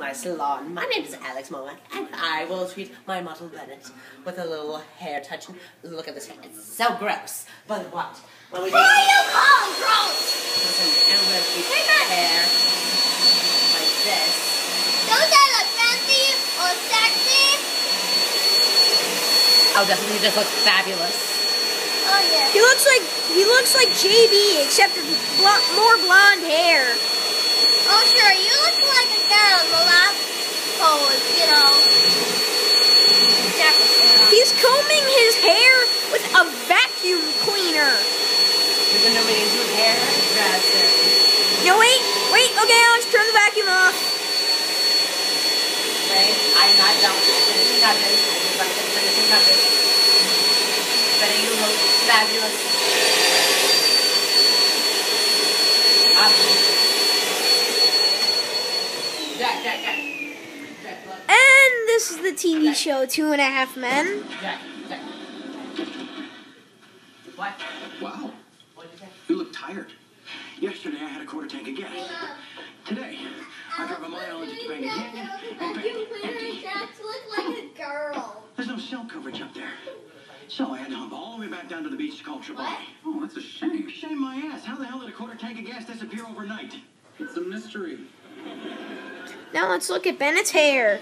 my salon. My name is Alex Momack, and I will treat my model Bennett with a little hair touching. Look at this hair. It's so gross. But what? When we Who are you calling gross? Listen, and we'll treat Hey, Bennett. hair like this. Don't I look fancy or sexy? Oh, doesn't he just look fabulous? Oh yeah. He looks like he looks like JB, except with blo- more blonde hair. Oh sure, you look like a guy on the last pose, you know. Definitely. He's combing his hair with a vacuum cleaner. Isn't nobody into hair dresser? No, wait, wait. Okay, Alex, turn the vacuum off. Okay, I'm not done with the finishing touches. I just like the finishing touches. But you look fabulous. Up. Jack, Jack, Jack. Jack. And this is the TV show Two and a Half Men. Jack, Jack. What? Wow, What did you look tired. Yesterday I had a quarter tank of gas. Today, I drove a mile into Topanga Canyon and back empty. look like a girl. There's no cell coverage up there. So I had to hump all the way back down to the beach to call AAA. Oh, that's a shame. Shame my ass. How the hell did a quarter tank of gas disappear overnight? It's a mystery. Now let's look at Bennett's hair.